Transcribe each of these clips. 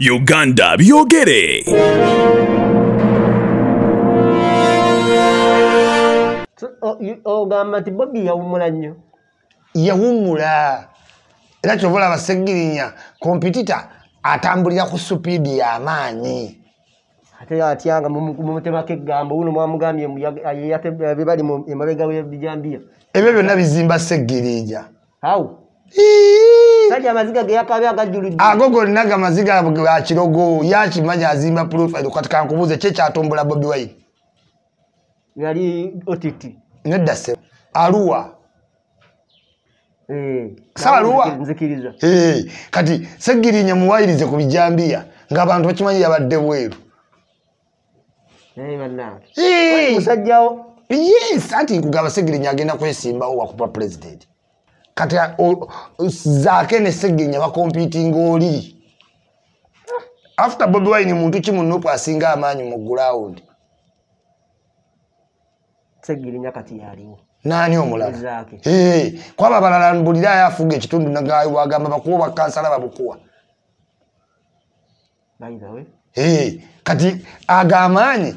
uganda byogere ogamba nti bobi yawumula nnyo yawummula era kyova olaba segirinya kompyuta atambulira ku supiidi y'amaanyi ate atyanga mumutemako eggambo uno mwamugambye mbu yag- yeyate- be bali mu- emabega webijambiya ebyo byonna bizimba segirinya awo sajja amaziga ge yakabya agajjulidde ago gonna gamaziga gakirogo yakimanya azimba profile kati kankubuuze kye kyatumbula bobi wine. Yali otiti nedda se. Aluwa. Eh, Saaluwa? nawe nzikiriza. Eh, kati segirinya muwayirize ku bijambiya ng'abantu bakimanyi yabadde bweru. Naye bannange Eh, musajjawo yes anti nkugamba segirinya agenda kwesimbawo wakuba president kati zaake ne segirinya bakompitinga oli. After bobi wine muntu ki munupu asinga amaanyi mu gulawundi segirinya kati yaliwo. Naani omulala? Kwaba abalala mbulirayo afuga ekitundu nagayo wagamba bakuwa bakansala babukuwa. Kati agamaanyi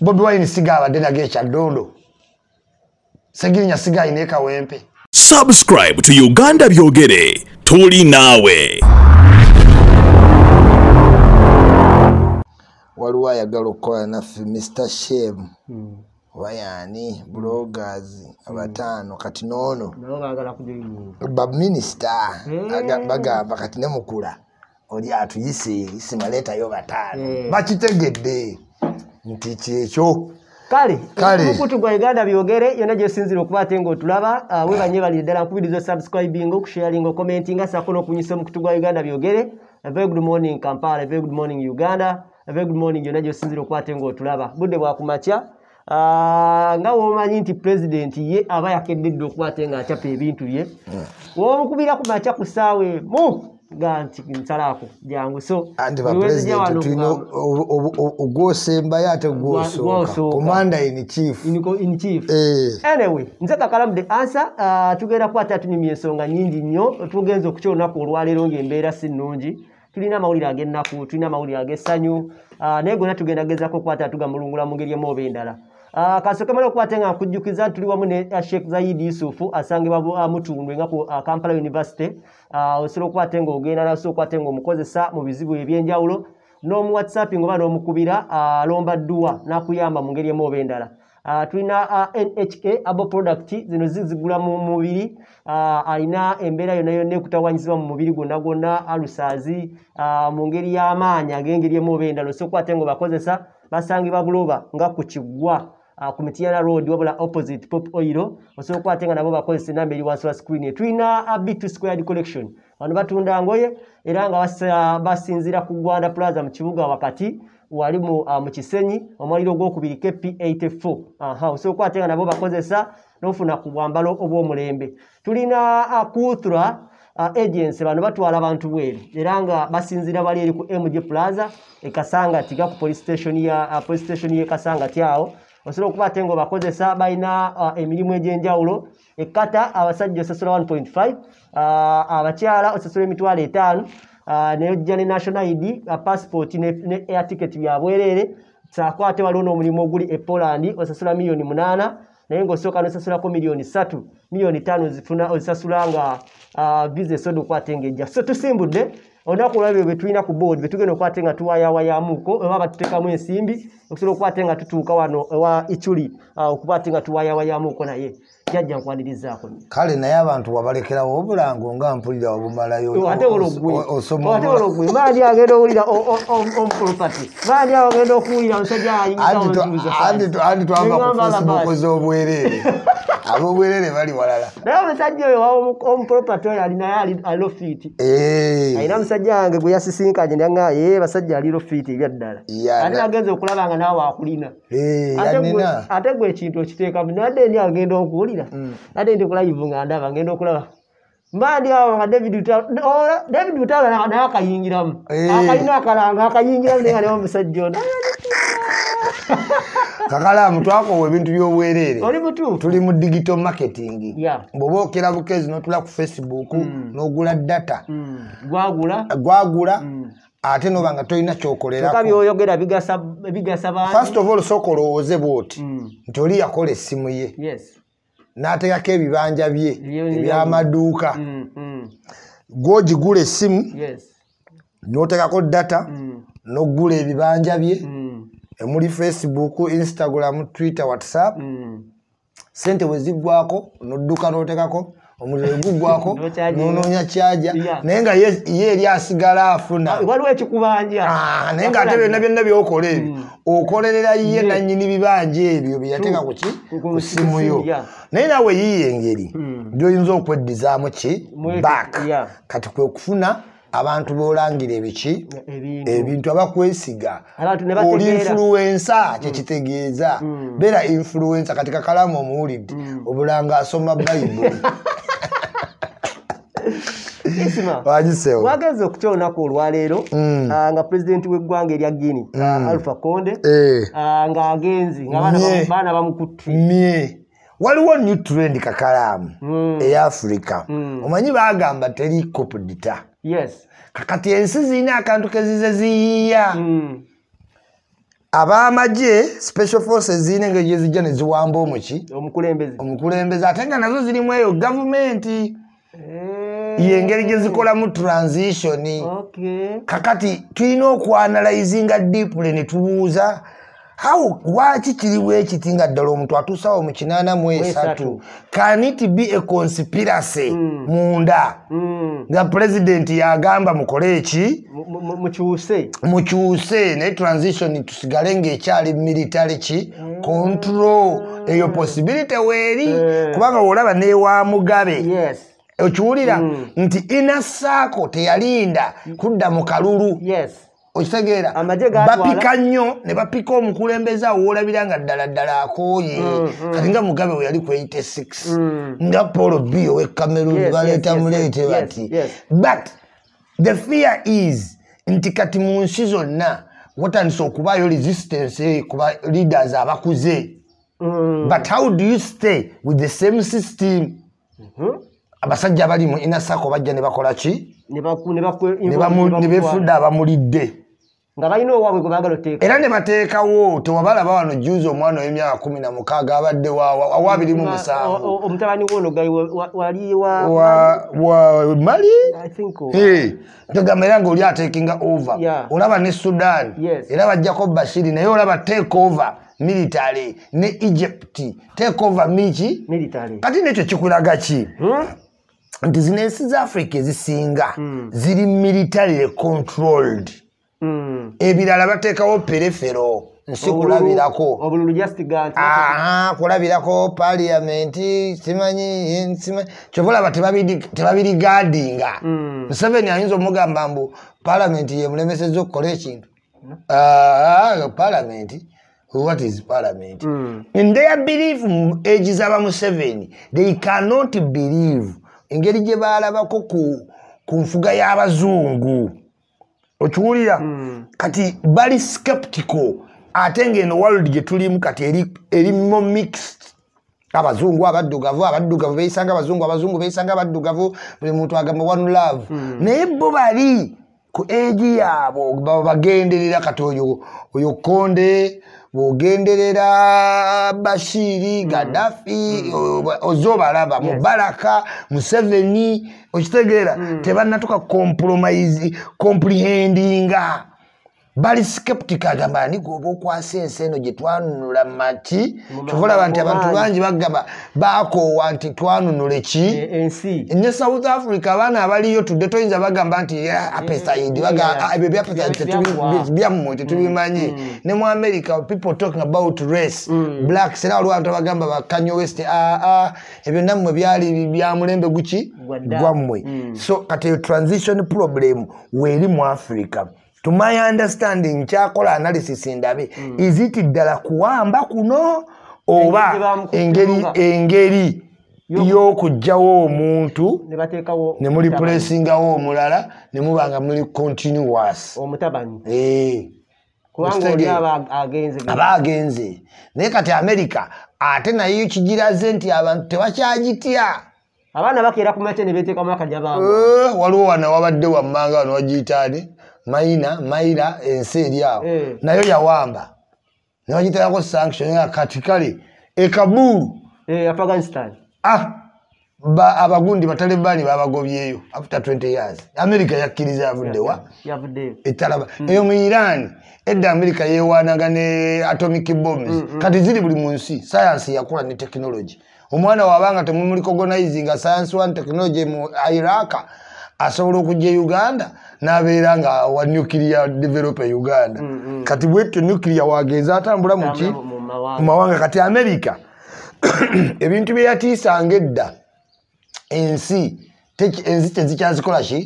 bobi wine siga abadde nago ekyaddondo segirinya siga ayina ekawempe subscribe to uganda byogere. Tuli naawe waliwo ayagala okukola naffe mr shem. Bayani bloggers abataano kati noono. Nabo baagala kujoyininga baminisita Eh. bagamba kati ne mukula oli atuyise simaleetayo bataano. Eh. bakitegedde. Nti kyekyo kale mukutu gwa uganda byogere yonna gyosinzira okuba ate ngaotulaba ah, webanye balire ddala nkubiriza subscribing okusharinga okomentinga sako n'okunyisa omukutu gwa uganda byogere. A very good morning kampala A very good morning uganda A very good morning yonna gyosinzira okuba ate ngaotulaba budde bwakumakya Ah, nga womanyi nti pulezidenti ye aba yakeddedde okuba ate ng'akyapa ebintu bye. Womukubira ku makya ku ssaawa emu ga nti nsalaako jangu so ogwosembayo ate gwosooka. gwosooka. Commander in chief. In- in chief. Eh, anyway nze kakalamu the answer. Uh, tugenda kukwata tunyumya ensonga nyingi nnyo. Tugenza okukya olunaku olwaleero ngaembeera si nnungi. Tulina amawulire ag'ennaku tulina amawulire ag'essanyu. Uh, naye gonna tugenda gezako okukwata tugamulungula mu ngeri emu oba endala Uh, kasooke mala okukwata nga nkujjukiza tuli wamu ne uh, sheikh zayid yusufu asangibwa uh, mutundwe nga ku uh, kampala university. Osobola okukwata nga ogenda nasobola okukwata nga omukozesa mu bizibu ebyenjawulo. N'omu whatsapp nga oba n'omukubira lomba dduwa n'akuyamba mu ngeri emu oba endala. Tulina nhk abo product zino zizigula mu mubiri. Alina embeera yonna yonna ekutawanyizibwa mu mubiri gwonna gwonna alusazi uh, mu ngeri y'amaanyi ag'engeri emu oba endala. Osobola okukwate nga obakozesa basangibwa buloba nga ku kiggwa ku mitiana road wabula opposite pop oil osobola okukwate nga nabo bakozesa enamba eri wansi wa screen. Tulina uh, b2 squared collection. Bano batunda ngoye era nga basinzira ku gwanda plaza mu kibuga wakati wali mu, mu kisenyi omwaliro ogwokubiri kp84 aha osobola okukwate nga nabo bakozesa n'ofuna ku bwambalo obw'omulembe tulina kuthra uh, agency bano batwala abantu bweru. Era nga basinzira bali eri ku mg plaza ekasangati ga ku police station ya police station ye kasangati awo osobola okuba ate nga obakozesa balina uh, emirimu egy'enjawulo. Ekkata abasajja osasula 1.5 uh, abakyala osasula emitwalo etaano uh, nejja ne national id passport ne, ne air ticket bya bwereere saako ate waliwo n'omulimu oguli e poland osasula miliyoni munaana naye ng'osooka nosasulako miliyoni ssatu miliyoni ttaano zifuna ozisasula nga visa esoda okwate ng'ejja. So tusimbudde olunaku olwabyo bwe tulina ku board bwe tugenda okwate nga tuwayawayamuko oba batuteekamu ensimbi okusobola okwate nga tutuuka wano ewa ichuli okuba ate nga tuwayawayamuko naye jajja nkwanirizaako kale naye abantu wabalekerawo obulango nga mpulira obumalayo ate ologwe maani agenda owulira omupropati maani agenda okuwulira omusajja andi twava ku facebook z'obwereere ab'obwereere bali walala. Naye omusajja oyo omupropati oyo alinaye alino fiiti Eh, alina musajja wange gwe yasisinkanye naga ye basajja aliro fiiti ebyaddala Ya, ate na- nagenza okulaba nga naawe akulina? Eh, Ate gwe- ekintu okiteekamu nadde ndi agenda okuwulira nadde ndi kulayivu nga ndaba ngenda okulaba. Mbaandi awo nga david david utalo naye akayingiramu. Eh. akalina akalanga akayingiramu naye nga naye omusajja ono. Kakalaamu twakowa ebintu by'obwereere oli mutuufu tuli mu digital marketing. Bw'oba okera bukezi n'otula ku facebook n'ogula data. Mm. gwagula? Ate noba nga tolina kyokka kyokolerako byoyogera bigasa bigasa first bantu of all sooka olowooze bwoti Mm. nti oli yakola essimu ye. Yes n'ateekako ebibanja bye ebyamaduuka Mm, mm. gwogigula essimu n'oteekako data Mm, n'oggula ebibanja bye emuli facebook instagram twitter whatsapp sente bwe ziggwako nodduka n'otekako omuliro N'okyajinga. n'onoonya kyaja naye nga ye eri asigala afuna. Ah, waliwo ekikubanja. Ah, naye ng'ate byonna byonna byokola ebyo. Mm. okolerera ye nannyini bibanja ebyo bye yateeka ku ki? Ku- ssimu yo. naye naawe yiiyo engeri. Mm. gy'oyinza okweddizaamu ki? Back. yeah. kati kwe kufuna abantu b'olangira ebiki ebintu. Abakwesiga. Oli influensa kyekitegeeza Mm. beera influensa kati kakalamu omuwulidde. Obulanga asoma bayibuli isima wagisewo wagenze okutya olunaku olwaleero Mm. ah, nga pulezidenti w'eggwanga erya guini alpha conde Eh, ah, ng'agenzi nga baana Nye. bamu- baana bamukutte. Waliwo new trend kakalaamu Mm. eyafrika Mm. omanyi bagamba teri kopudita yes. Kakati ensi zirina akantu kezize ziyiya Mm. abamagye special forces zirina engeri gyezijja ne ziwamba omuki. Omukulembeze. Omukulembeze ate nga nazo zirimu eyo gavumenti Eh, yengeri gye zikolamu transition. Kakati tulina okwanalizinga deeply ne tubuuza how lwaki kiri bwekiti nga ddala omuntu atuusawo mu kinaana mu esatu? it be a conspiracy? Mm. munda. Mm. nga pulezidenti yagamba mukole eki? Mu- mu- mu- mukyuse naye transition tusigale ng'ekyali military ki? Control. Eyo possibility weeri. Eh. kubanga olaba newa mugabe okiwulira Mm. nti ina saako teyalinda kudda mu kalulu. Yes. Okitegeera bapika nnyo ne bapika omukulembeze awo woolabira nga ddala ddala akooye. Mm, kati nga mugabe we yali ku 86 Mm. nga paul b owekamerun Yes, baleeta muleete bati but the fear is nti kati mu nsi zonna watandise okubaayo resistance ku ba leaders abakuze. Mm. but how do you stay with the same system? Mhm. Abasajja abali mu inasako bajja ne bakola ki? Ne beefudde abamulidde. Nga balina owaabwe gwe baagala oteeka. Era ne bateekawo tewabalaba wano juzi omwana w'emyaka kumi na mukaaga abadde wa- wa abiri mu musanvu. omutabani wa- wali wa mali? I think o- togamba era ngaoli atekinga over. Olaba ne sudan. Era bajjako bashiri naye olaba take over military ne egypt. Take over miki military. Kati nekyo kikulaga ki? Hmm? Nti zino ensi za africa ezisinga Mm. ziri military controlled Mm. ebirala bateekawo perefero nsi kulabirako kulabirako paliamenti simanyi tebabiri- tebabirigaadinga Mm. museveni ayinza omugamba mbu palamenti yemulemeseza okukola ekintu Ah, palamenti what is parliament Mm. in their belief egi z'aba museveni they cannot believe engeri gye baalabako ku, nfuga y'abazungu. Okiwulira? Mm. kati bali skeptical. Ate ngeno world gye tulimu kati eri, eri mo mixed. Abazungu abaddugavu abaddugavu beeyisanga abazungu abazungu beeyisanga abaddugavu. Buli muntu agamba one love. Naye bo bali ku egi yaabwe baba bagenderera. Kati oyo oyo konde bwogenderera bashiri gaddafi o- oze obalaba mubaraka museveni okitegeera tebannatuka compromise comprehendinga bali skeptic agamba ani goba okwasa ensi eno gye twanunula maki kyova nti abantu bangi bagamba bakoowa nti twanunule ki? Ne south africa abaana abaliyo tudde toyinza bagamba nti apeside yeah. ebyo byapeside Byaggwa. byammwe tetubimanyi. Ne mu america people talking about race blacks era waliwo abantu abagamba bakanye west aa ebyo nammwe byali bya mulembe guki? Gwammwe so kati eyo transition problem weeri mu africa to my understanding kyakola analysis ndabe is it ddala kuwamba kuno oba Engeri engeri y'okugjawo omuntu? Ne muli pulesingawo omulala ne muba nga muli continuous. Eh, aba agenze naye kati america ate nayo kigiraze nti abantu tebakyagitya. Abaana bakeera ku makya ne beteekamu akajja baabwe Eh, waliwo wano wabadde wammanga wano wagiyitaani maina maira ensi eri awo. Eh. nayo yawamba nebagiterako sanction nga kati kale ekabulu Eh, afghanistan. Ah, ba, abagundi batalibani babagobyeyo after 20 years. America yakkiriza yavuddewa. Etalaba eyo mu iran edda america yewanaga ne atomic bombs. Kati ziri buli mu nsi sayansi yakula ne technology. Omwana wabanga temumulicogonizinga science one technology mu iraq asobola okujja uganda n'abeera nga wa nuclear developer uganda. Kati bwetyo nuclear wagenza atambula muki mu mawanga. kati america ebintu byeyatiisanga edda ensi ensi tezikyazikola ki?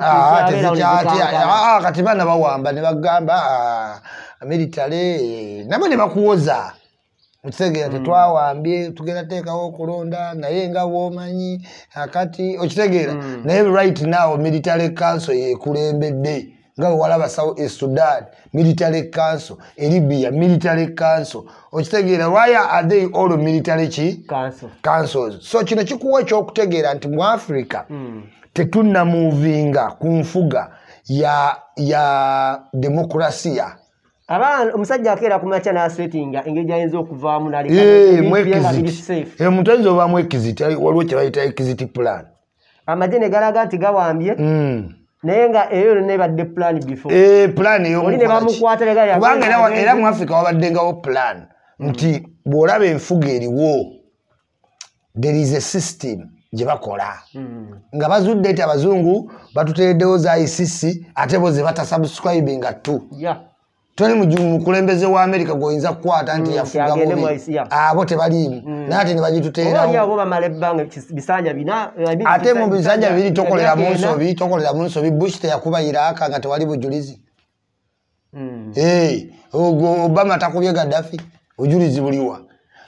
Ah, ah, kati baana bawamba ne bagamba ah, militale nabo ne bakuwoza okitegeera tetwawambye tugenda teekawo okulonda naye nga bwomanyi akati okitegeera naye right now military council yekulembedde nga wewalaba South- e sudan military council e libya military council. Okitegeera why are they all military ki? Council. councils. So kino kikuwa ekyokutegeera nti mu africa Mm. tetunnamuvinga ku nfuga ya ya demokrasiya abaana omusajja akeera ku makya n'asetinga engeri gyayinza okuvaamu omuntu ayinza obaamu exit waliwo kye bayita exit plan amagye ne galaga nti gawambye Mm. naye nga eyo yonna ebadde plan before Eh, plan oli ne ey'okukola ki? bamukwata ne gali kubanga era- mu africa wabaddengawo plan nti bw'olaba enfuga eriwo there is a system gye bakola Mm. nga bazudde nti abazungu batutereddewo za icc ate bo ze batasubscribinga Yeah. Toli mujumu mukulembeze wa amerika gwoyinza kukwata nti yafuga kyagende mubi abo tebaliimu. Naye ate ne bina eh, mu bisanja bibiri tokolera mu nsobi tokolera mu nsobi bush teyakuba iraaka nga tewali bujulizi. Mm. Obama takubye gaddafi ojulizi buliwa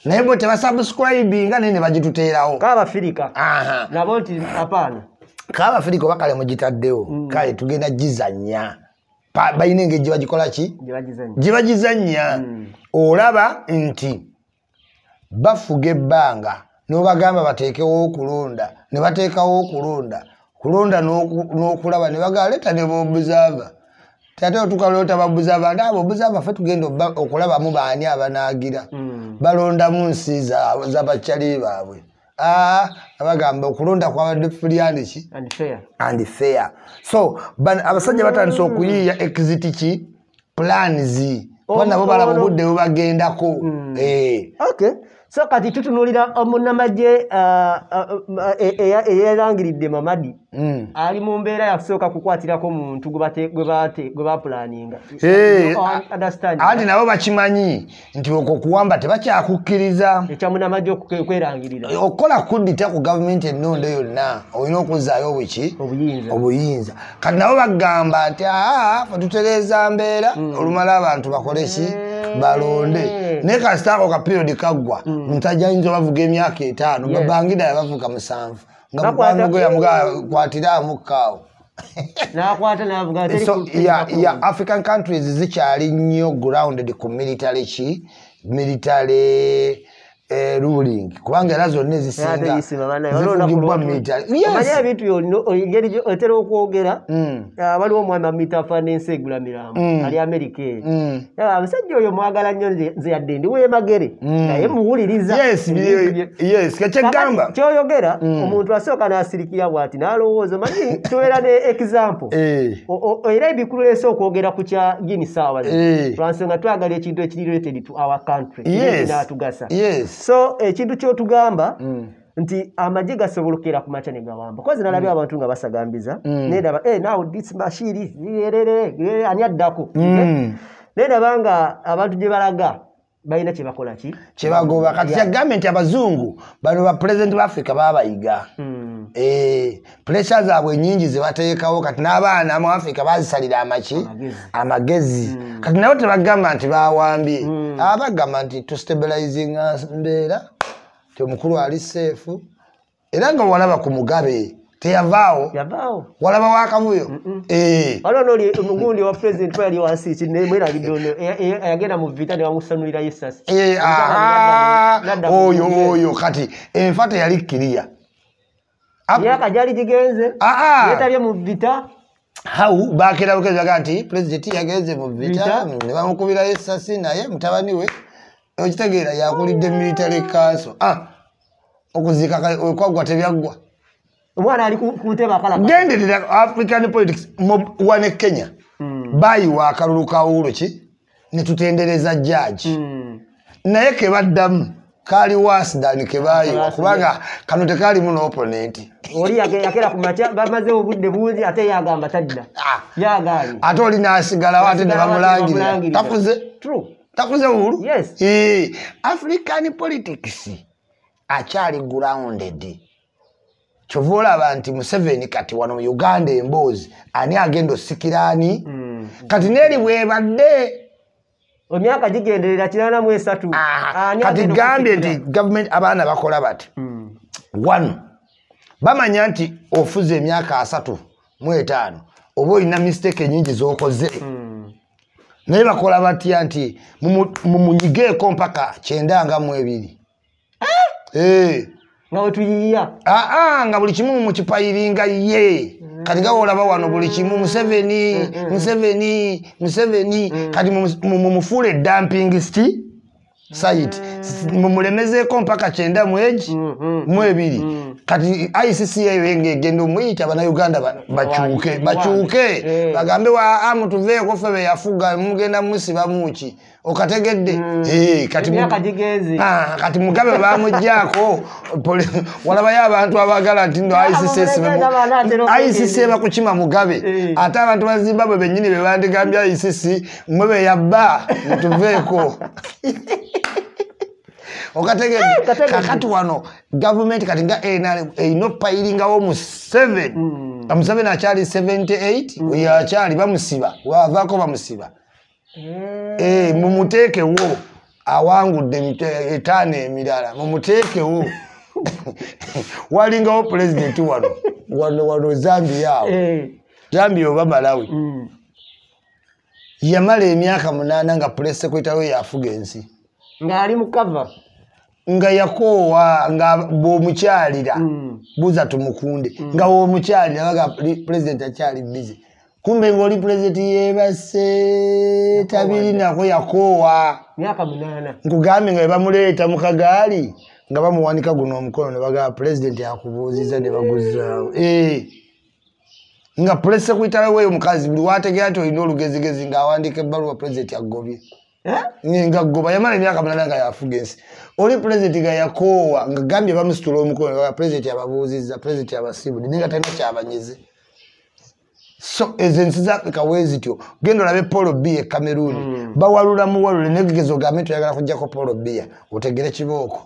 naye bo tebasubscribinga naye ne bagituteerawo. Kaabafirika Aha. nabo nti apaana kaabafirika oba kale mugitaddewo. Kale tugenda gizanya. Pa- balina engeri gye bagikola ki? Gye bagizanya gye bagizanya olaba nti bafuga ebbanga n'obagamba bateekewo okulonda ne bateekawo okulonda kulonda n'oku- n'okulaba ne bagamba leeta ne bobuzaava. Ate otukalota babuzaava nti abo obuzaava ffe tugenda okulabamu baani abanaagira? Mm. balondamu nsi za- z'abakyali baabwe. aa abagamba okulonda kwabadde fulyani ki? And fair. So abasajja batandise okuyiiya exit ki? Plans. Kuba nabo balaba obudde bubagendako. Eh. okay. So kati tutunuulira omunnamagye ah, ah, ah, e- eya- eyeerangiridde mamadi. Mm. Ali mu mbeera yakusooka kukwatirako muntu gwe bapulaninga anti nabo bakimanyi nti okwo kuwamba tebakyakukkiriza. Ekyamunnamagye okwe- okwerangirira okukola kudita ku gavumenti ennonda yonna olina okuzaayo obuki? Obuyinza. Kati nabo bagamba nti aa fe tutereeza mbeera olumala abantu bakole ki? Balonde. Naye kasita ako kaperiodi kaggwa ntajja yinza obavuga emyaka etaano Yes. babangira yabavuga musanvu nga Bakwata- mukwatiraamukaawo n'akwata n'avuga african countries zikyali nnyo grounded ku military ki? Military ruling. Kubanga era zonna Ate ezisinga yisima banaye, waliwo olunaku zifugibwa lwatu- military Omanyi yes! Ebintu gye otera okwogera. Mm. waliwo omwami amuyita afaana ensi egula mirambo Mm. ali amerika eyo Mm. Omusajja oyo mwagala nnyo nze yadde ndi weemagere naye muwuliriza. Kakati kyoyogera omuntu asooka n'asirikira bw'ati n'alowooza omanyi tubeera ne example. Eh. Era ebikuleese okwogera ku kya gini saawa. Eh. lwansonga twagala ekintu ekiri related to our country. N'atugasa yes so ekintu kyotugamba nti amagye gasobolokera ku makya ne gawamba. Kozi nalabye abantu nga basagambiza. Nedaba eh, now this mashiri erere eh, ani addako? Mm. nedaba nga abantu gye balaga balina kye bakola ki? Kyebagoba kati kyagambye nti abazungu bano bapulezidenti ba africa babayiga Mm. Eh, puresha zaabwe nyingi zebateekawo kati n'abaana mu africa bazisalira amaki Amagezi. amagezi. Kati nabo tebagamba nti bawambye. Abagamba nti tustabilizinga mbeera. Ti omukulu ali seefu era nga walaba ku mugabe teyavaawo. Yavaawo. Walaba wakavuyo Eh. waliwo noli omugundi wa president yali wansi ki nemwerabidde ono eya- eya- eyagenda mu vita ne bamusanulirayo essasi Eh, aha, oyo oyo. Kati enfa teyali kkiriya myaka gyali gigenze. Ah, ah. yetabye mu vita. How? Bakera bukezi baga nti pulezidenti yagenze mu Vita. ne bamukubirayo essasi naye mutabani we okitegeera yakulidde military council. Ah okuziika kale okwaggwa tebyaggwa. Omwana ali ku ku ntebe akalaka genderera african politics wane kenya. Mm. bayiwa akalulu ka uhuru ki ne tutendereza jaji Mm. naye kebaddamu kaali wasidani kebayiwa Worse, kubanga kano tekaalimu n'oponenti oli yage- yakera ku makya bamaze obudde bungi ate yagamba tadda Ah. yagaanyi ate oli n'asigalawo ate ne bamulangirira bamulangirira. tafuze True. tafuze uhuru Yes. Eh, african politics akyali grounded kyova olaba nti museveni kati wano mu uganda emboozi ani agenda osikiraani Mm. kati neeri bwebadde emyaka gigenderera kirana mu esatu. Ah, kati gambye nti gavumenti abaana bakola bati? Mm. one bamanya nti ofuze emyaka asatu mu etaano oba olina mistake enyingi zokoze. Mm. naye bakola batya nti mumu- mumunyigeeko mpaka kyenda nga mu ebiri? Eh. nga wetuyiya aa nga buli kimu mukipayiringa ye kati nga olaba wano buli kimu museveni museveni museveni. Kati mumufuula edamping sti site mumulemezeeko mpaka kyenda mwegi mu ebiri. kati icc eyo engegenda omuyita bannayuganda ba- bakyuke bakyuke. Eh. bagambe wa amutuveeko ffe beyafuga mugenda musibamuki okategedde. Eh, kati emyaka gigenze Ah, kati mugabe bamugjaako poli- walabayo abantu abagala nti no ICC. ICC bakukima mugabe. Eh. ate abantu ba zimbabwe bennyini be bandigambye ICC mwe beyabba mutuveeko okategedde. Kategedde. kakati wano gavumenti kati nga erina opayiringawo mu 7 museveni akyali 78 oyo akyali bamusiba wavaako bamusiba. Eh, mumuteekewo awangudde etaano emirala mumuteekewo walingawo pulezidenti wano wano wano zambia awo. Eh. zambia oba malawi. Mm. yamala emyaka munaana nga pulesi sekwetawe yafuga ensi. Ng'ali mu kava nga yakoowa nga bw'omukyalira Mm. buza tumukunde. Nga womukyalira baga pulezidenti akyali bizi kumbe ngaoli pulezidenti yebase tabirinako yakoowa myaka munaana nkugambye nga bebamuleeta mu kagaali nga bamuwanika guno omukono ne bagamba pulezidenti akubuuziza ne baguzaawo. Eh. nga pulesi sekwitala weyo omukazi buli wategeera nti olina olugezigezi ng'awandiika ebbaluwa pulezidenti agobye Eh? nga goba yamala emyaka munana nga yafuga ensi. Oli pulezidenti nga yakoowa nga gambye bamusitula omukono pulezidenti ababuuzizza pulezidenti abasibudde naye nga talina kyabanyize so ezo ensi za africa wezityo genda olabe paul b e cameroon. Bawalula muwalule negegezo ogambe nti oyagala kujjako paul bia otegere kibooko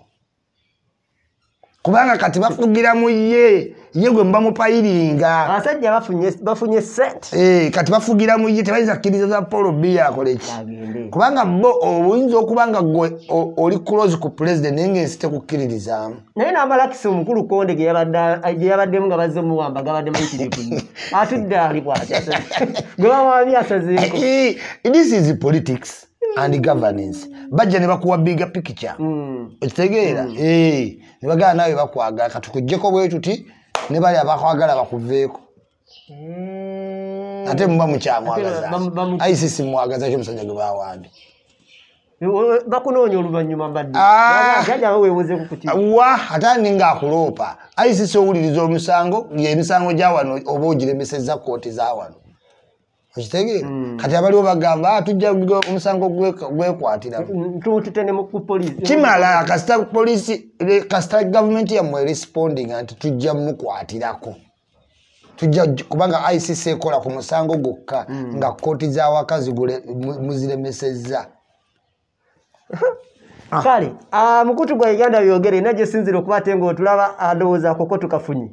kubanga kati bafugira mu ye ye gwe mubamupayiringa abasajja bafunye sente Eh, kati bafugira mu ye tebayinza kkiriza za paul bia akoleki agende. Kubanga bo oyinza okuba nga gwe oli close ku president naye ngaensi tekukkiririzaamu. Naye n'amalakisi omukulu konde gye yabaddemu nga bazze omuwamba gabadde mayitirivu atudde ali bwati gwe bamwami asazeeko. Eh, this is politics and governance. Bajja ne bakuwa biga picture. Mm. okitegeera Eh, ne bagala nawe bakwagala katukuggyeko bwe tuti ne bali abakwagala bakuveeko. Mm. ate muba mukyamwagaza. Icc mwagaza ki omusajja gwe bawambye Eh, bakunoonya oluvannyuma mbadde. Ah. ani ngaakuloopa icc owuliriza omusango emisango gya wano oba ogiremeseza kooti za wano okitegeera kati abaliwo bagamba "Ah, tujja omusango gwe- gwekwatira kimala kasita polisi kasita gavumenti yammwe responding nti tujja mukwatirako tujja kubanga icc ekola ku musango gwokka nga kooti zawaka zigule- mu- muziremesezza kale ah, mukutu gwa uganda byogere najje sinzire okuba ate ngaotulaba andowoozaako ko tukafunye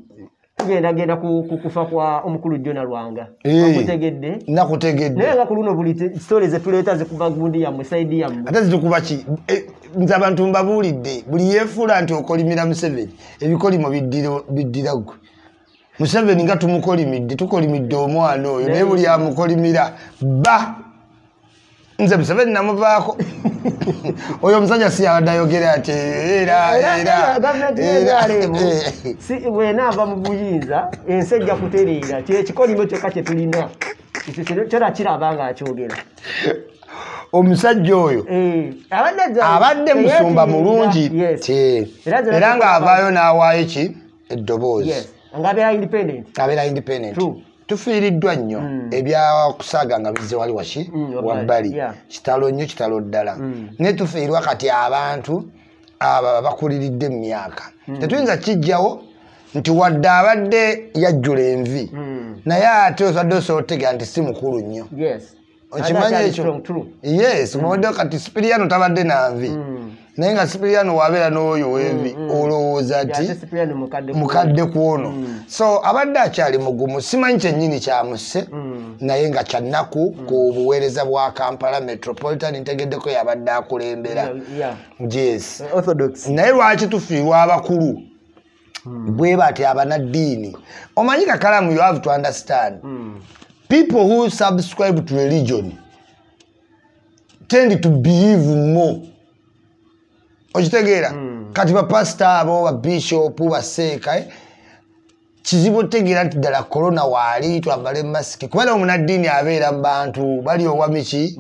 tugendagenda ku ku kufa kwa omukulu jona lwanga. Akutegedde nakutegedde. naye nga ku luno buli story zetuleeta zikuva gundi yammwe saidi yammwe. Ate zitukuba ki? Eh, nze abantu mbabuulidde buli yeefuula nti okolimira museveni ebikolimo biddira- gwe museveni nga tumukolimidde tukolimidde omwana oyo naye buli amukolimira bba nze museveni namuvaako oyo omusajja siyabadde ayogera ati era era gavumenti era. y'enrm eh, si mu buyinza ensi ejja kutereera kyekikolimo kyokka kye tulina. Ekyo kyona kiraba nga akyogera. Omusajja oyo Eh, abadde musumba mulungi Era ng'avaayo n'awaayo ki? Eddoboozi. Yes. nga abeera independent. Tufiiriddwa nnyo. Mm. ebyakusaaga nga bizze wali waki? Mm, wabbali, kitalo nnyo kitalo ddala. Mm. naye tufiirwa kati abantu abo bakuliridde mu myaka. Tetuyinza kijjawo nti wadde abadde yajjula envi. Naye ate osadde osobola otegera nti si mukulu nnyo. Yes. Okimanyi ekyo? yes obawaddewo kati sipiriyano tabadde na nvi. Naye nga sipiriyano wabeera n'oyo w'envi Mm, mm. olowooza ti mukadde ku- ono. Mm. so abadde akyali mugumu simanyi kyennyini kyamusse. Naye nga kyannaku ku buweereza bwa kampala metropolitan ntegeddeko yabadde akulembera. Yes. Orthodox. Naye lwaki tufiirwa abakulu? Bwe bati abanaddiini. Omanyi kakalamu you have to understand. People who subscribe to religion tend to believe more okitegeera Mm. kati bapasita abo babishopu baseeka kizibu otegeera nti ddala korona waali twambale masiki kubanga omunaddiini abeera mu bantu bali owa miki?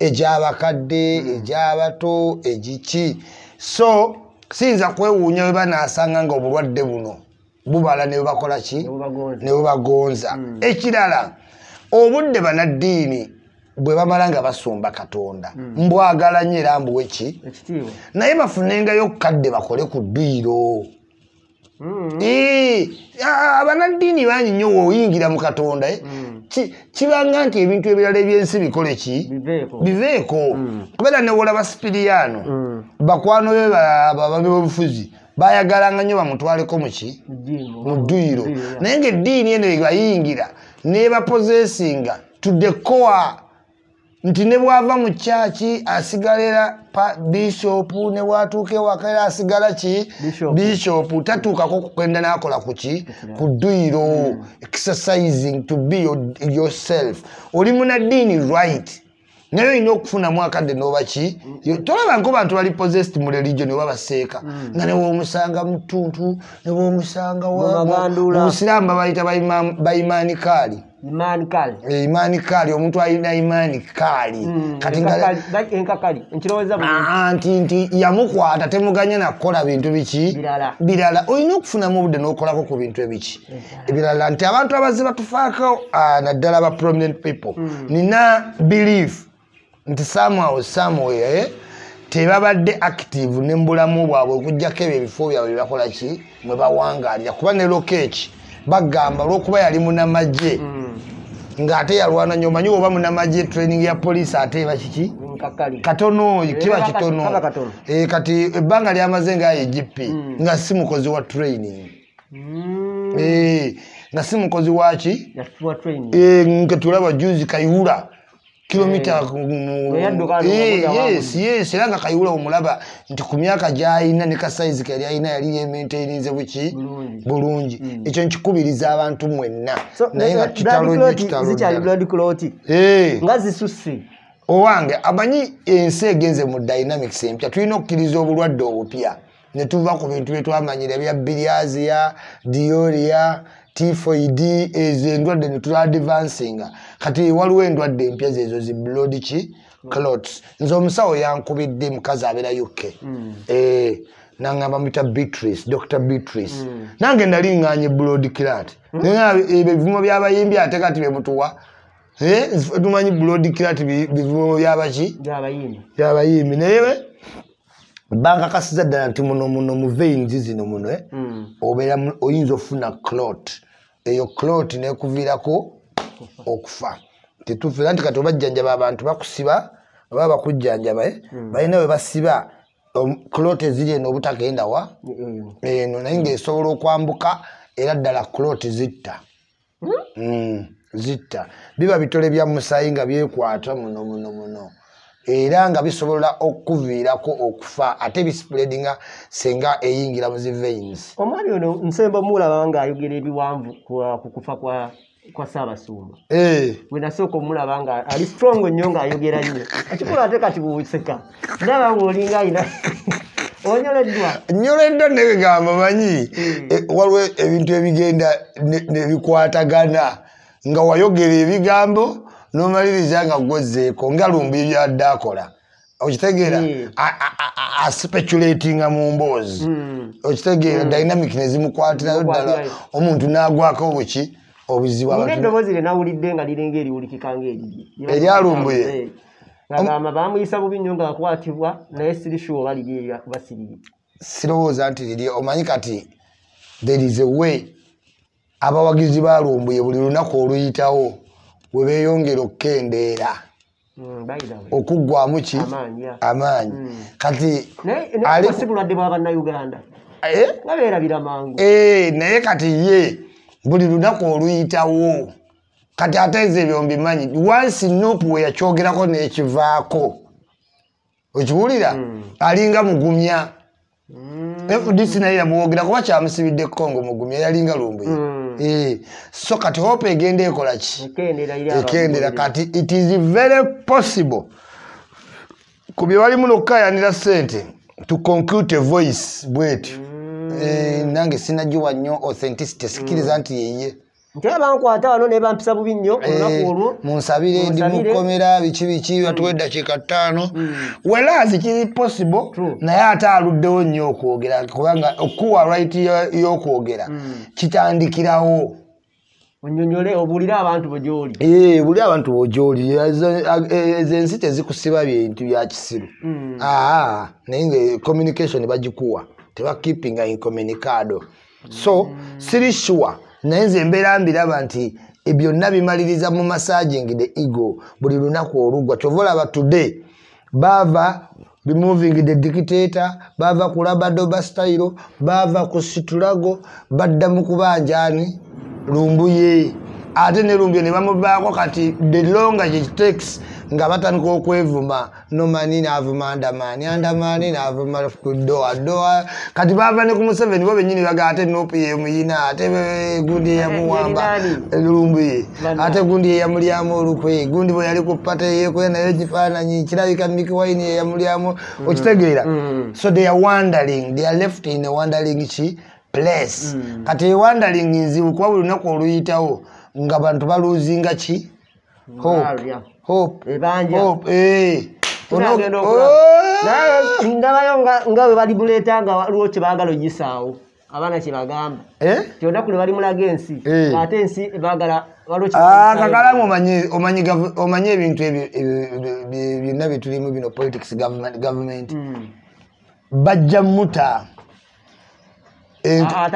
Egy'abakadde egy'abato egiki. So siyinza kwewuunya bwe banaasanga nga obulwadde buno bubala ne bubakola ki? Nebubagonza ne bubagonza. Ekirala obudde banaddiini bwe bamala nga basumba katonda. Mbwagala nnyo era mbuwe ki? Naye bafunengayo kadde bakole ku dduyiro Mm. Eh, ah, abanaddiini bangi nnyo woyingira mu katonda eh. Mm. Ki- kibanga nti ebintu ebirala ebyensi bikole ki? Biveeko. Kubeera newolaba sipiriyano Mm. bakwano be babeobufuzi bayagalanga nnyo bamutwaleko muki mu dduyiro naye ngaeddiini eno ebayingira nebapozesinga to the core nti ne bwava mu kyaki asigalera bishopu ne bwatuuka ewaka era asigala ki? Bishop. bishopu. Tatuukako kugenda n'akola ku ki? Ku dduyiro. Exercising to be your- yourself. Oli munaddiini right? Naye olina okufunamu akadde noba ki? Tolaba nko bantu bali possessed mu religion oba baseeka. Nga newomusanga mutuntu newomusanga Mumagandula. musiraamu babayita bayimaani kaali imaani Eh, imaani kaali omuntu alina imaani kaali Mm, kati nga enkakali- ga- enkakali nkirowooza bulungi. Ah, nti nti yamukwata temuganya nakukola bintu biki? Birala. olina okufunamu obudde n'okolako ku bintu ebiki? Ebirala nti abantu abazze batufaako ah, naddala ba prominent people. Nina belief nti somehow somewhere eh, tebabadde active ne mu bulamu bwabwe okugjako ebyo ebifo byabwe byebakola ki? Mwe bawangalira kuba ne lokeki bagamba olwokuba yali munamagye. Mm. Ng'ate yalwana nnyo omanyi oba munamagye training ya poliisi ate eba kiki? Enkakali katono kiba kaka- kitono. Eh, kati ebbanga lyamaze nga egp Mm. nga si mukozi wa training. Mm. Eh, nga si mukozi waki yafuwa training. Eh, nga tulaba juzi kayihura kilomita yes yes era nga kayihura omulaba nti ku myaka gyayina ne kasayizi keyali alina yali yementaininze buki? Bulungi. bulungi. Ekyo nkikubiriza abantu mwenna. Naye nga eh, kitalo blood nnyo clot kitalo zikyali ddala. blood clot? Eh. nga zisusse. Owange amanyi ensi egenze mu dynamics empya. Tulina okukkiriza obulwadde obupya. Ne tuva ku bintu bye twamanyira bya biliazia dioria tifoid ezo endwadde ne tuladvancinga kati waliwo endwadde empya zezo zi blood ki? Clots. Nze omusawo yankubidde mukazi abeera uk Eh, naŋŋamba muyita beatrice dr beatrice. Nange nali ŋŋanye blood clat naye ebyo ebivumo byabayimbi ate kati bemutuwa Eh, tumanyi blood clat bi- bivumo byabaki byabayimbi naye bankakasiza ddala nti muno muno mu veins zino muno eh, obeera oyinza ofuna clot. Eyo clot nekuviirako okufa. Tetufira nti kati obajjanjaba abantu bakusiba oba bakujjanjaba eh, balina we basiba om- clot eziri eno obutagenda wa? Eh, eno naye ngaesobola okwambuka era ddala clot zitta. Mm, zitta. Biba bitole bya musaayi nga byekwata muno muno muno. Era nga bisobola okuviirako okufa ate bispreadinga senga eyingira mu zi veins omwami ono nsemba mulaba nga ayogera ebiwanvu ku kufa kwa kwa ssaabasumba. Eh, bwe nasooka omulaba nga ali strong nnyo ng'ayogera nnyo. Ekikulu ate kati buuseka ndaba ng'olinga ayina onyoleddwa. Nyoleddwa nebigamba manyi Mm. eh, waliwo ebintu ebigenda ne- nebikwatagana nga wayogera ebigambo n'omaliriza nga gwezeeko nga lumbi byadde akola. Okitegeera Mm. A- aspeculatinga mu mboozi. Mm. okitegeera dynamic nezimukwatirayo ddala. Omuntu n'agwako buki obuzibu nina eddoboozi lye nawulidde nga liringa eriwulikika ng'erirye Eryalumbuye? agamba bamuyisa bubi nnyo ng'akwatibwa naye siri sure oba liri kuba siriri sirowooza nti liri omanyi kati there is a way abawagizi balumbuye buli lunaku oluyitawo we beeyongera okukendeera Mm, okuggwamu ki? Amaanyi Mm. kati si bulwadde bwa bannayuganda? Eh, nga beerabira mangu. Eh, naye kati ye buli lunaku oluyitawo. Kati ate ezo ebyo mbimanyi wansi nopu we yakyogerako n'ekivaako okiwulira Mm. alinga mugumya. Mm. fdc naye yamwogera kuba kyamusibidde kongo mugumya yalinga lumbuye. Mm. Eh, so kati hope egenda ekola ki? Ekendera kati it is very possible. Ku bye balimu n'okukayanira sente to concute a voice bwetu Eh, nange sinagiwa nnyo authenticity sikiriza nti yeye. Nti abankwata wano ne bampisa bubi nnyo olunaku olwo. munsabire ndi mukomera biki biki batuwa eddakiika ttaano Mm. werazi kiri possible naye ate aluddewo nnyo okwogera kubanga okuwa right yo- y'okwogera Mm. kitandikirawo. Onyonyole obuulire abantu bwe gyoli Eh, buli abantu bwogyoli ezo ensi tezikusiba bintu bya kisiru. Mm. aa naye nga communication bagikuwa tebakeepinga incommunicado so siri sure naye nze mbeera mbiraba nti byonna bimaliriza mu massaging the ego buli lunaku olugwa. Kyova olaba today baava removing the dictator baava ku labadoba style baava ku situlago badda mu kubanjani lumbuye ate ne lumbuye ne bamuvaako kati the longer it takes nga batandika okwevuma nomani naavuma andamani andamani naavuma kudoa doa kati baava ne ku museveni bo benyini baga ate nopu yemuyina ate gundi eyamuwamba lumbuye Bana. ate gundi yeyamulyamu olukwe gundi bwe yali ku pate yekoya naye ekifaananyi kirabika mikiwaini yeyamulyamu okitegeera. Mm. so they are wandering they are left in a wandering ki place. Kati e wandering nzibu kuba buli lunaku oluyitawo nga bantu baluzinga ki? Eh. Ndabayo nga- nga bwe bali buleeta nga waliwo kye baagala ogisaawo abaana kye bagamba. Eh? Kyonna kule bali mulaga ensi Eh. ate ensi Ah, omanyi gavu- omanyi ebintu byonna byetulimu bino politics government government. Mm. bajja muta. En- A-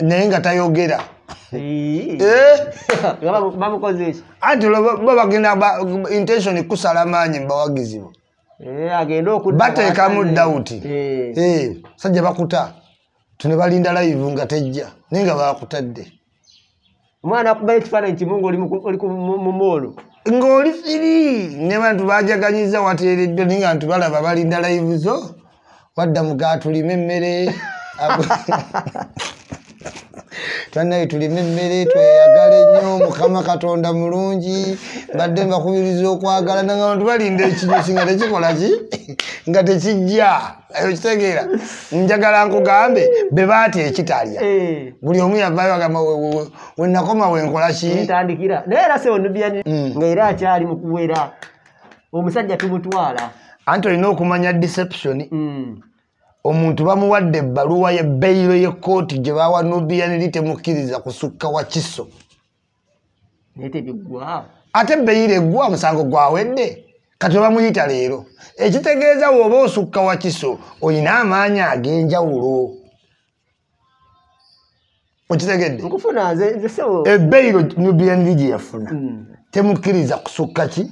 naye nga tayogera. Eh? Anti bo bagenda ba- intention kusala maanyi mubawagizi bo. Eh, bateekamu dawuti Eh. Sajja bakuta. Tune balinda live nga tejja. Naye nga bakutadde omwana akubayo ekifaananyi kimu ngaoli mu- moolo ng'oli firi. Ne bantu bajaganyiza wateereddwa naye nga bantu balaba balinda live zo wadda muga tulime emmere twanaye tulime emmere tweyagale nnyo mukama katonda mulungi. Badde mbakubiriza okwagala nanga bantu balinda ekinyusi nga tekikola ki? Nga tekijja. Okitegeera. Njagala nkugambe be baatya ekitalya. Eh. buli omu yavayo agamba "We- we- we- wenakoma wenkola ki? Ntandikira naye era sewonubyani Mm. nga era akyali mu kuwera omusajja tumutwala. Anti olina okumanya deception Mm. Omuntu bamuwadde ebbaluwa yebbeeyiro y'ekkooti gye bawa nubian eri temukkiriza kusukka wa kiso. Ate ebbeeyiro eggwa musango gwawedde. Kati bamuyita leero ekitegeeza bw'oba osukka wa kiso olina amaanyi ag'enjawulo. Okitegedde? Nkufuna nze nze sewo ebbeeyiro nubian eri gye yafuna. Mm. temukkiriza kusukka ki?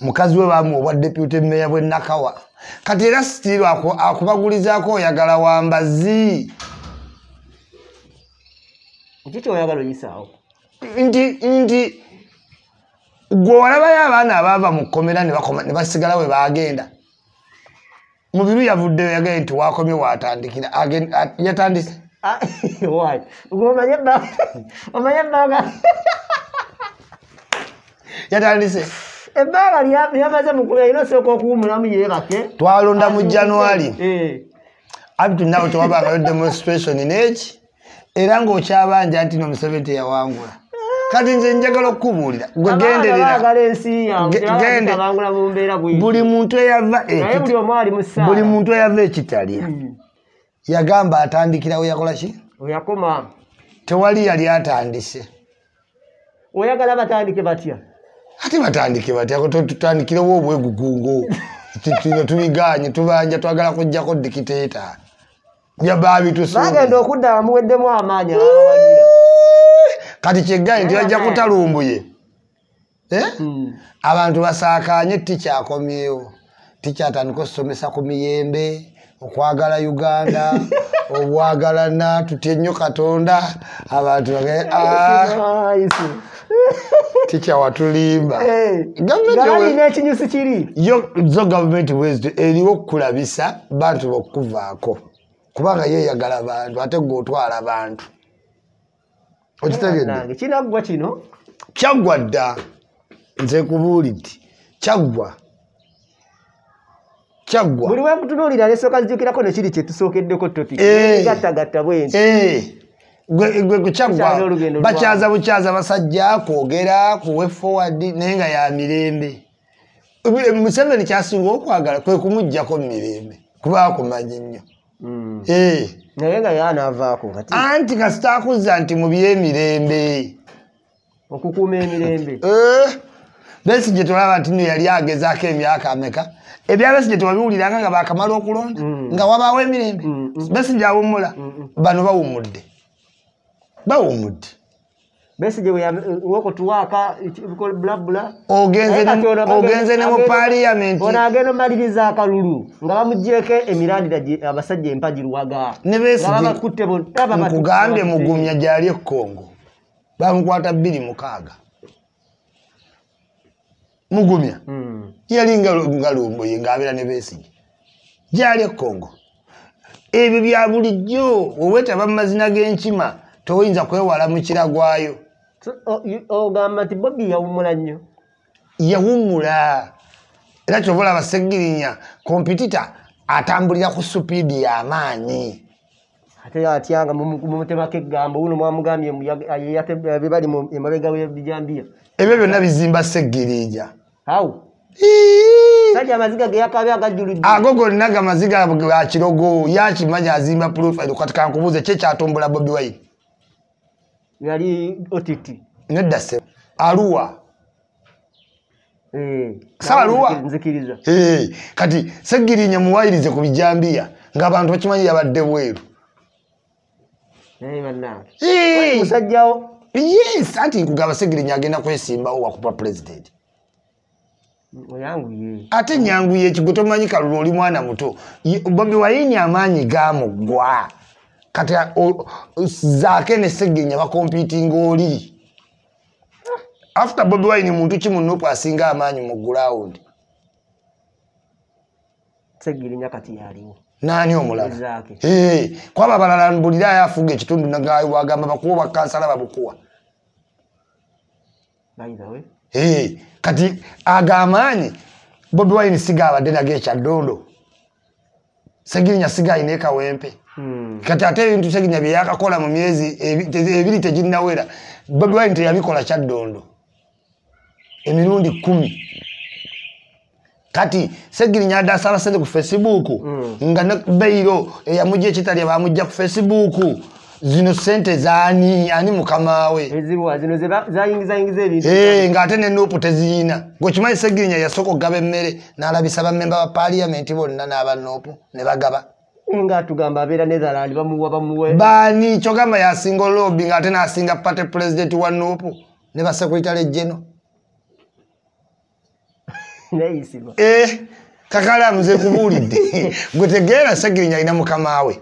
Mukazi we baamuwa obwa deputy meya bwe nakawa kati era sitiiru aku- akubagulizaako oyagala wambazi kyoyagala oyisaawo nti nti gwe olabayo abaana abaava mu kkomera ne basigala we baagenda mubiru yavuddeyo yagaye nti wakomye watandikira yatandise Ah. Omanye baga. yatandise Ebaga lya lyamaze mukulu ino soko kuumulamu yeebake. twalonda mu Eh. abitu nawe tewabangayo demonstration neki era ng'okyabanja nti no museveni teyawangula kati nze njagala okukubuulira gwe genderera Baagala ensi yaabwe. Ge- gende. Tabangula mu mbeera bw'etyo. buli muntu eyava Naye ekita- buli omu ali mu ssaala. buli muntu eyava ekitalya Mm. yagamba atandikirawo yakola ki tewali yali atandise Oyagala batandike batya? Ate batandike batya to- tutandikirewo obwegugungo tubiganye tubanja twagala kujjako dikiteeta. Byaba Bagenda bitusuubiza okudda bamuweddemu amaanyi kati kyegaye nti bajja kutalumbuye. Eh? Mm. abantu basaakanye tikyakomyewo tikyatandika okusomesa ku miyembe okwagala uganda obwagalana tutya ennyo katonda. Abantu bage- "Ah. Tikyawatulimba balina ekinyusi kiri. zo gavumenti bwezito eriwo okukulabisa bantu bokuvaako kubanga yeyagala bantu ate gweotwala bantu. Okitegedde? Kinaggwa kino. kyaggwa dda. Nze kubuulidde kyaggwa kyaggwa buli wekutunuulira nesooka zijjukirako nekiri kyetusookeddeko topic. Eh. bwenti Eh, gwe olugendo bakyaza bukyaza basajja kwogera kuwe forward naye nga ya mirembe. Museveni kyasinga okwagala kwe kumuggyako mu mirembe kuba akumanyi nnyo. Eh, naye nga yanaavaako anti kasita akuzza nti mu byemirembe okukuuma emirembe. Eh, besigye tolaba nti no yali agezaako emyaka ameka? Ebya besigye tewabiwuliranga nga bakamala okulonda? Mm. nga wabaawo emirembe? Mm, mm. besigye awummula? Mm, bano bawummudde bawummudde. Besige wokutuwaaka bulabula ogenze ne- mu paliyamenti ono agenda omaliriza akalulu nga bamugyeko emirandira abasajja empagiruwaga ne besigye babakutte bonna babatutte. nkugambye mugumya gyali ekkongo bamukwata bbiri mukaaga. Mugumya. Mm. yali nga nga lumbuye ng'abeera ne besigye gyali ekkongo ebyo bya bulijjo weweetaba mu mazina g'enkima toyinza kwewala mu kiragwayo. So, o- y- ogamba nti bobi yawumula nnyo. Yawummula. Era kyova olaba segirinya kompitita atambulira ku supiidi y'amaanyi ate atyanga mumutemako eggambo uno mwamugambye bebali emabega webijambiya ebyo byonna bizimba segirinja awo sajja amaziga geyakabe agajjulidde ago gonna gamaziga ga kirogo yakimanya azimba profile kati kankubuuze kye kyatumbula bobi wine yali otiti. Nedda se aluwa. Eh, Saaluwa? nawe nzikiriza Eh, kati segirinya muwayirize ku bijambiya ng'abantu bakimanyi yabadde bweru. Naye bannange Eh, musajjawo yes anti nkugamba segirinya agenda kwesimbawo wakuba president. Oyanguye ate nyanguye ekigwe tomanyi kalulu oli mwana muto. Bobi wayini amaanyi gamuggwa kati zaake ne segenya bakompitinga oli. After bobi wayini muntu ki munupu asinga amaanyi mu gulawundi segirinya kati yaliwo. Naani omulala? Kwaba abalala mbulirayo afuga ekitundu nagayo bwagamba bakuwa bakansala babukuwa. Kati agamaanyi bobi wayini siga abadde nago ekyaddondo segirinya siga ayina ekawempe kati ate ebintu seginya byeyakakola mu myezi ebiri teginnawera bobi wine teyabikola kyaddondo. Emirundi kumi kati segirinya adde asaba sente ku facebook Mm. nga ne beiro eyamugja ekitalya bamugja ku facebook zino sente zaani ani mukamawe Eh, ng'ate ne nuupu teziyina gwekimanyi segirinya yasooka okugaba emmere n'alabisa bammemba ba paliyamenti bonna n'aba nuupu ne bagaba nga tugamba abeera netherland bamuwa bamuwe. Baani? Kyogamba yasinga olobi ng'ate n'asinga pate pulezidenti wa nuupu ne basekuritale jeno Eh, kakala muze kubuulidde. Gwe tegeera segirinya alina mukama we.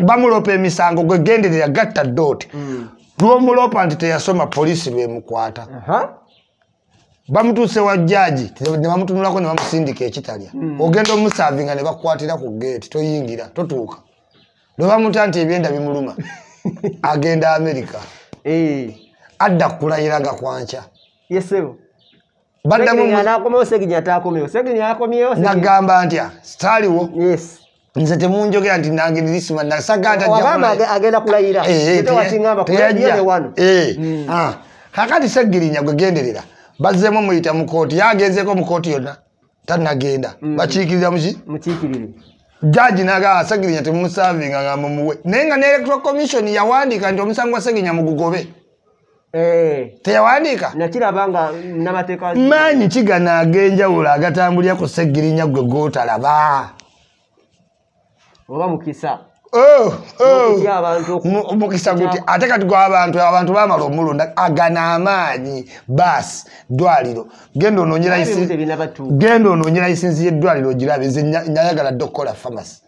Bamulopa emisango gwe genderera gatta dooti lwomulopa nti teyasoma poliisi lwemukwata. Bamutuuse wa jaaji ne bamutunulako ne bamusindika ekitalya. Ogenda omusaavinga ne bakukwatira ku geeti toyingira totuuka. Lwebamuta nti ebyenda bimuluma agenda amerika Eh, adda yesebo atakomewo seginya yakomyewo Seginya- nagamba ntya sitaaliwo yes. Nze temunjogera nti nange nirisima nasaga nti ajja wagamba kulay- age- agenda kulayira ate wakiŋŋamba teyajja. kulayira wano. Ah. kakati segirinya gwegenderera bazzeemu muyita mu kooti yagenzeeko mu kooti yonna tanagenda Mm. bakiikirira muki mukiikirire jaji nagamba segirinya temumusavinga nga mumuwe naye nga ne electoral commission yawandiika nti omusango gwa segirinya mugugobe Eh, teyawandiika? Maanyi kigana ag'enjawulo agatambulira ku segirinya gwe gootalaba oba mukisa Oh, oh. mukisa guti ate kati gwa abantu bamala omulonda agana amaanyi baasi dwaliro genda onoonye layisinsi yeddwaliro ogirabe nze nyayagala dde okukola famasi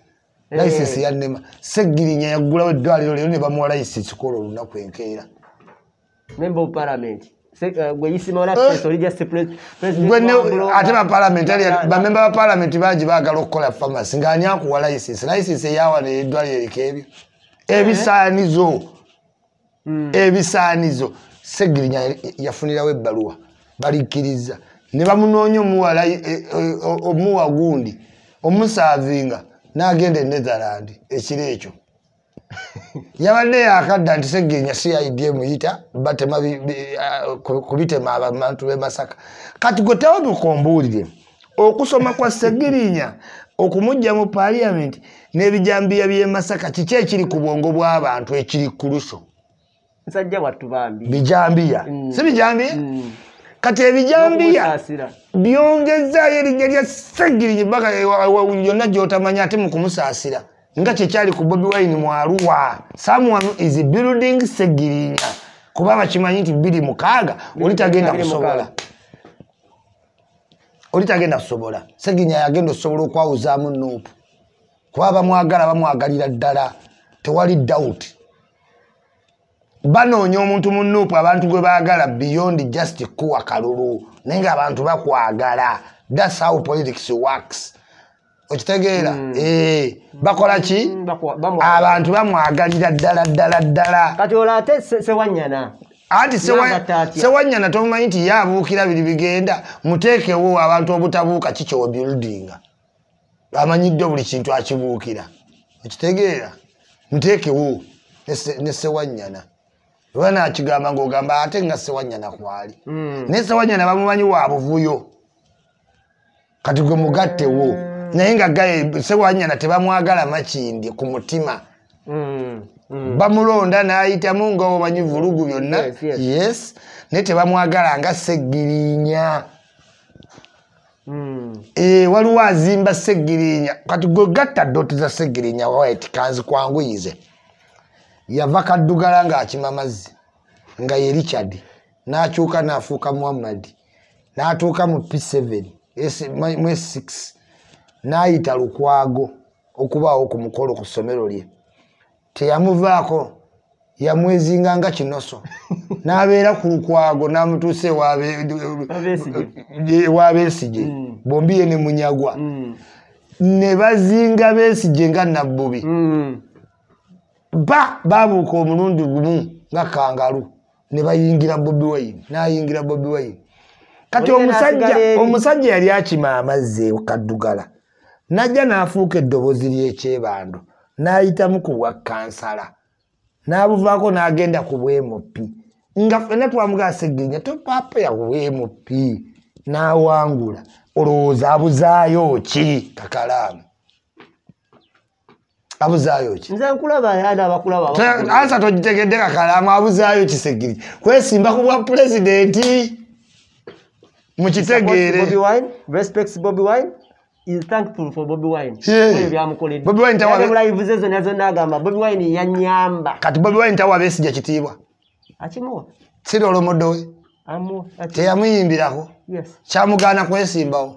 Eh. layisinsi yannema seggirinya yaggulawo eddwaliro leero ne bamuwa layisinsi kola olunaku enkeera. Member of parliament gwe yisimawula Eh. oli just pre- president Gwe ne- wa Bulongo. ate bamemba ba palamenti bangi baagala okukola famasi ng'ani akuwa layisinsi layisinsi eyawana eddwaliro eriko ebyo ebisaanizo Mm. ebisaanizo segirinya yafunirawo ebbaluwa balikkiriza ne bamunoonya omuwa layi- e- e- o- omuwa gundi omusaavinga n'agenda e netherland ekiro ekyo yabadde yakadda nti segirinya cid emuyita batema ku- kubitema abantu b'e masaka. Kati gwe tewabikombuulire okusoma kwa segirinya okumujja mu paliamenti n'ebijambiya by'e masaka kiki ekiri ku bwongo bw'abantu ekiri ku luso? Nsajja wattu bambi. Bijambiya. Mm. si bijambiya? Mm. kati ebijambiya byongezaayo erinnya lya segirinya baka yonna gyotamanya ate mu kumusaasira nga kyekyali ku bobi wine mu arua someone is building segirinya. Kuba bakimanyi nti biri mukaaga oli tagenda Biri kusobola. mukaaga. oli tagenda kusobola. Segirinya yagenda okusobola okwawuzaamu nuupu kuba bamwagala bamwagalira ddala. Tewali doubt. Banoonya omuntu mu nuupu abantu gwe baagala beyond just kuwa kalulu. Naye ngaabantu bakwagala. Thats how politics works okitegeera Eh, bakola ki? Mm, abantu bamwagalira ddala ddala ddala. Kati olwo ate se- sewanyana anti sewanyana tomumanyi nti ye abuukira biri bigenda. Muteekewo abantu obutabuuka kikyowa buildinga? Amanyidde buli kintu akibuukira. Okitegeera? Muteekewo ne se- ne sewanyana oba nakigamba ngaogamba ate nga sewanyana kwali. Mm. naye sewanyana bamumanyi wa buvuyo. Kati gwe mugattewo naye nga gaye sewanyana tebamwagala makindi ku mutima. Mm. Mm. bamulonda n'ayitamu nga omanyi vulugu byonna. Yes, naye tebamwagala nga seggirinya Mm. Eh, waliwo azimba seggirinya kati gwe gatta doti za seggirinya white kanzi kwanguyize yava kaddugala ng'akima mazzi nga ye richard. N'akyuka n'afuuka muhammad. N'atuuka mu p7 S- mu s6 n'ayita lukwago okubaawo ku mukolo ku ssomero lye. Teyamuvaako yamwezinga nga kinoso. N'abeera ku lukwago n'amutuusa ewabeesige Mm. bombi ye ne munyagwa. Mm. ne bazinga beesige nga nabbubi. Mm. ba babuuka omulundi gumu nga kangalu ne bayingira bobi wine n'ayingira bobi wine. Kati omusajja omusajja yali akima amazzi kaddugala najja n'afuuka eddoboozi ly'ekyebando n'ayitamu ku bwa kansala. N'abuvaako n'agenda ku bwemupi nga ffenna twamugaa segenya topapa ya bwemupi n'awangula olowooza abuzaayo ki kakalaamu? Abuzaayo ki? Nze nkulaba yana abakulaba abakulaba. ansa togitegedde kakalaamu abuzaayo kisegiri kwesimba ku bwa pulezidenti? Mukitegeere Is thankful for Bobby Wine. Yeah. Byamukoledde. Bobby Wine tawa- Yali mu live ze zonna zonna agamba Bobby Wine yanyamba. kati bobi wine tawa beesijja kitiibwa Akimuwa. siri olomoddo we. Ati- teyamuyimbirako Yes. kyamugaana kwesimbawo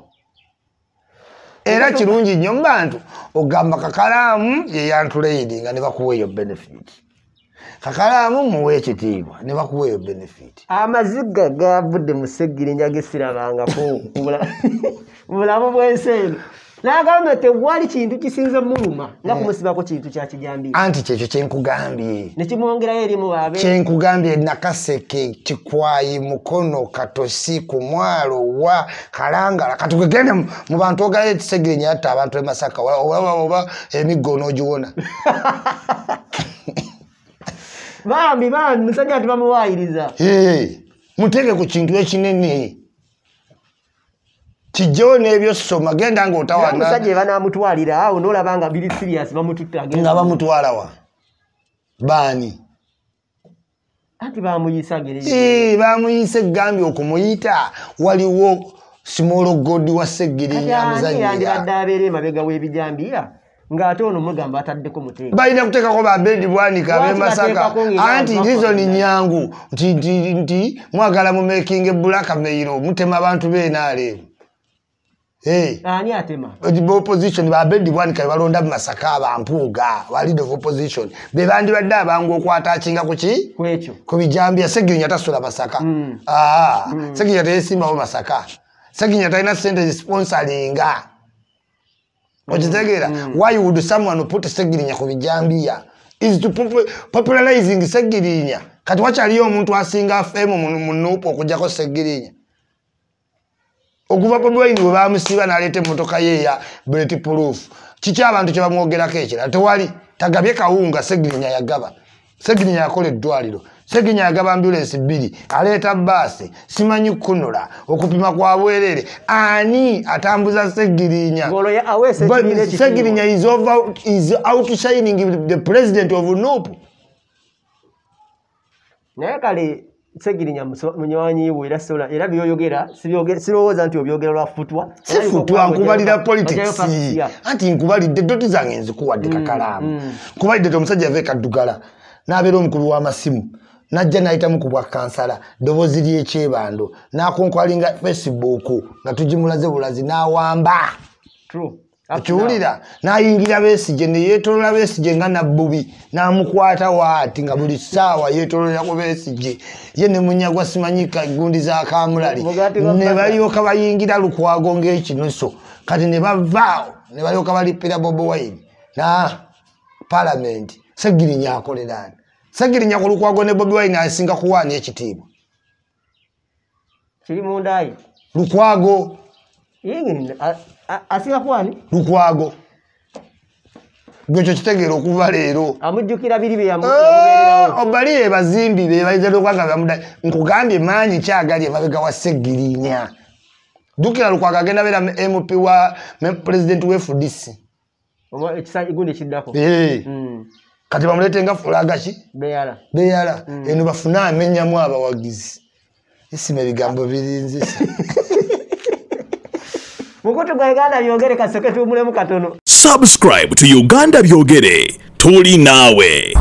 era kirungi nnyo mu bantu ogamba kakalaamu yeyantuleyidi nga ne bakuwa eyo benefit kakalaamu muwe ekitiibwa ne bakuwa eyo benefit Amaziga gavudde mu seggiri nja gesirabangako mu bula- mu bulamu bw'ensi eno. n'agamba tewali kintu kisinze muluma nga kumusibako kintu kyakijambiya anti kyekyo kyenkugambye nekimwongerayo erimu babe kyenkugambye nakaseke kikwayi mukono katosi ku mwalo wa kalangala katugegende mu- bantu ogayo ekisegerenya yatta abantu emasaka oba oba emiggo onoogiwona bambi bambi musajja Ee, muteeke ku kintu ekinene. Kijjewo n'ebyosoma genda omusajja ebanamutwalira awo nolaba nga biri sirias bamututte agenda. Nga bamutwalawa baani? Anti bamuyisa gereza Ee, bamuyise egambye okumuyita. Waliwo small god wa ani amuzanyira yandibadde abeera emabega w'ebijambiya ng'ate ono mugamba ataddeko muteeka. Balina kuteekako babedi bwanika abemasaka anti rizoni nyangu nti- mwagala mumekinga ebulaka meiro mutema abantu ani atema? Opposition babedi bwanika bebalonda mumasaka abampuuga ba leader of opposition. Bebandibadde abangu okwatakinga kuki kwekyo. Kubijambya seginya tasula masaka. Mm. Ah, seginya teyesimbawo masaka. Seginya talina sente zisponsalinga okitegeera why would someone put segirinya ku bijambiya is to popu- popularizing segirinya kati wakyaliyo omuntu asinga afeemu munuupu okugjako segirinya okuva bobiwaini bwe bamusiba naleeta emmotoka ye eya bret proof kiki abantu kye bamwogerako ekirala? Tewali tagabye kawunga segirinya yagaba. Segirinya yakola eddwaliro segirinya yagaba ambulensi bbiri aleeta baasi simanyi kukunula okupima kwa bwerere. Ani atambuza segirinya? Segirinya is, over, is outshining the president of nupu naye kale segirinya muso- munywanyiwe era sola era byoyogera sirowooza nti obyogera lwafutwa sifutwa nkubalira politics. anti nkubalidde doti zange nzikuwadde kakalaamu. mm. nkubalidde ti omusajja yava ekaddugala n'abeera omukubi w'amasimu najja n'ayitamu ku bwa kansala ddoboozi ly'ekyebando n'akonkwalinga facebook nga tugimulaze bulazi n'awamba. True. okiwulira n'ayingira beesige ne yeetolola beesige nga nabbubi n'amukwata waati nga buli ssaawa yeetololera ku beesige ye ne munyagwa simanyika gundi za kamulali ne balyoka bayingira lukwago ng'ekinuso kati ne bavaawo ne balyoka balippira bobo wine na palamenti segirinya akolerani segirinya ku lukwago ne bobi wine asinga kuwaana ekitiibwa. Kiri mundayi lukwago. Asinga kwani lukwago. Gwekyo kitegeera okuva leero. Amujjukira biri bye yamu- Eh, yamubeererawo. obali ebazimbi bebayinza okwanga bamuda nkugambye maanyi kyagali emabega wa segirinya dukira lukwaga agenda beera mp wa pulezidenti wa fdc Oba ekisa- gundi ekiddako. Eh, Mm. Kati bamuleete nga fulaga ki beyala. Beyala. Eno bafune amenyamu abawagizi. Isima ebigambo birinzisa mukutu gwa uganda byongere kaseke tuwumulemu katono. Subscribe to Uganda Byogere. Tuli nawe.